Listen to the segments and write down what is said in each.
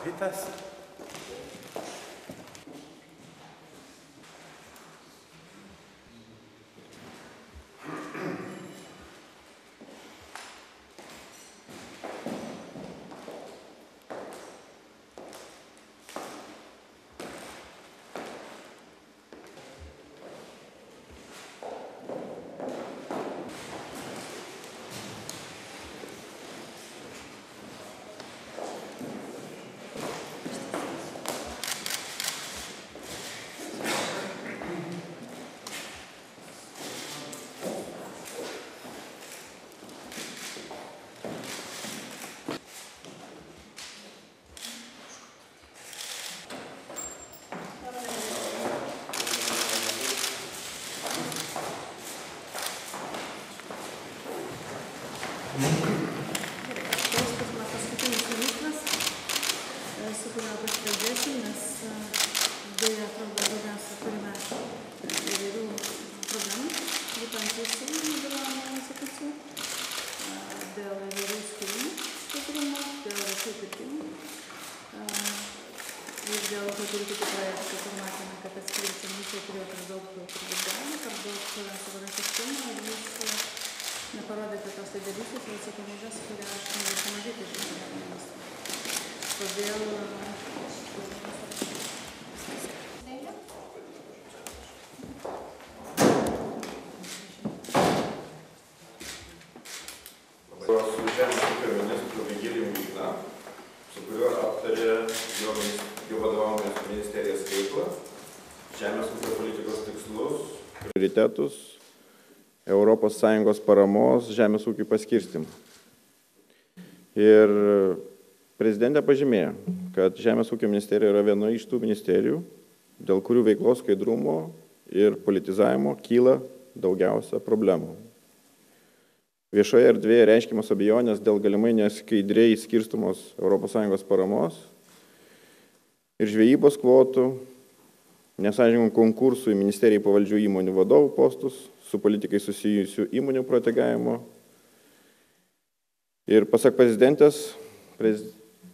tarjetas su kuriuo pasikalbėsim, nes dėja atrodo daugiausia turime įvairių problemų, būtent teisėjų dalyvavimo institucijų, dėl įvairių skyrimų skaidrumo, dėl viešųjų pirkimų ir dėl kurių kitų projektų, kur matėme, kad atskiri komisija turėjo per daug turbūt galių, per daug savarankiškumo ir jūs e, neparodėte tos lyderystės ir atsakomybės, kurią aš noriu pamatyti iš ministro. Todėl su Žemės ūkio ministru Vigilijum Vigna, su kuriuo aptarė jo, jo vadovaujamos ministerijos veiklą, žemės ūkio politikos tikslus, prioritetus, ES paramos žemės ūkiui paskirstimą. Ir prezidentė pažymėjo, kad Žemės ūkio ministerija yra viena iš tų ministerijų, dėl kurių veiklos skaidrumo ir politizavimo kyla daugiausia problemų. Viešoje erdvėje reiškimas abejonės dėl galimai neskaidriai skirstumos ES paramos ir žvejybos kvotų, nesažinimų konkursų į ministerijai pavaldžių įmonių vadovų postus, su politikai susijusių įmonių protegavimo. Ir pasak prezidentės, prez...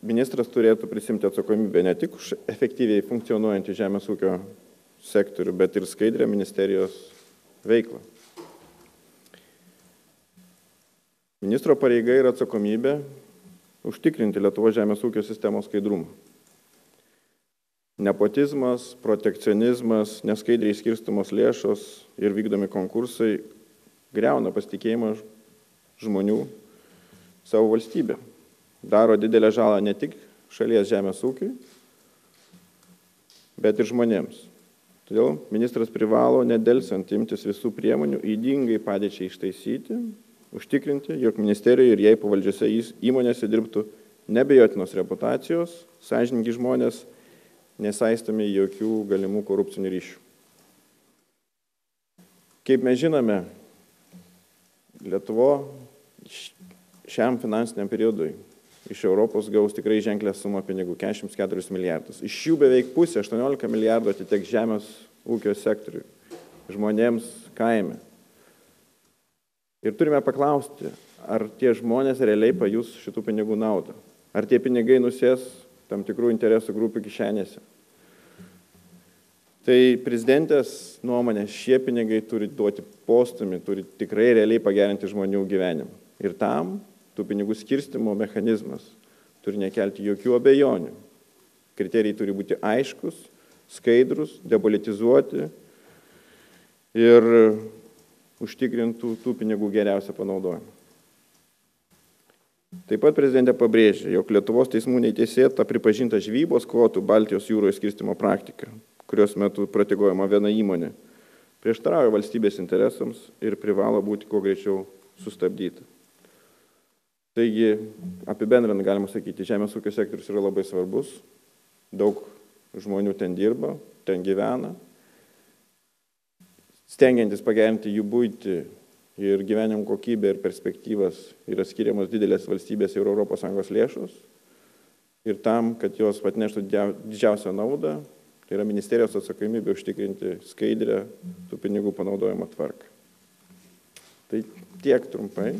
ministras turėtų prisimti atsakomybę ne tik už efektyviai funkcionuojantį žemės ūkio sektorių, bet ir skaidrę ministerijos veiklą. Ministro pareiga ir atsakomybė užtikrinti Lietuvo žemės ūkio sistemos skaidrumą. Nepotizmas, protekcionizmas, neskaidriai skirstumos lėšos ir vykdomi konkursai greuna pasitikėjimą žmonių savo valstybę. Daro didelę žalą ne tik šalies žemės ūkiui, bet ir žmonėms. Todėl ministras privalo nedelsiant imtis visų priemonių įdingai padėčiai ištaisyti, užtikrinti, jog ministerijoje ir jai pavaldžiose įmonėse dirbtų nebejotinos reputacijos, sąžininkai žmonės, nesaistomi jokių galimų korupcinių ryšių. Kaip mes žinome, Lietuvo šiam finansiniam periodui iš Europos gaus tikrai ženklę sumą pinigų - 44 milijardus. Iš jų beveik pusė, 18 milijardų atiteks žemės ūkio sektoriui, žmonėms kaime. Ir turime paklausti, ar tie žmonės realiai pajus šitų pinigų naudą. Ar tie pinigai nusės tam tikrų interesų grupių kišenėse. Tai prezidentės nuomonė, šie pinigai turi duoti postumį, turi tikrai realiai pagerinti žmonių gyvenimą. Ir tam tų pinigų skirstimo mechanizmas turi nekelti jokių abejonių. Kriterijai turi būti aiškus, skaidrus, depolitizuoti ir užtikrintų tų pinigų geriausią panaudojimą. Taip pat prezidentė pabrėžė, jog Lietuvos teismų neteisėta pripažinta žvybos kvotų Baltijos jūroje skirstimo praktika, kurios metu prategojama viena įmonė, prieštarauja valstybės interesams ir privalo būti kuo greičiau sustabdyta. Taigi, apibendrinant galima sakyti, žemės ūkio sektorius yra labai svarbus, daug žmonių ten dirba, ten gyvena. Stengiantis pagerinti jų būti ir gyvenimo kokybę ir perspektyvas yra skiriamos didelės valstybės ir ES lėšos. Ir tam, kad jos atneštų didžiausią naudą, tai yra ministerijos atsakomybė užtikrinti skaidrę tų pinigų panaudojimo tvarką. Tai tiek trumpai.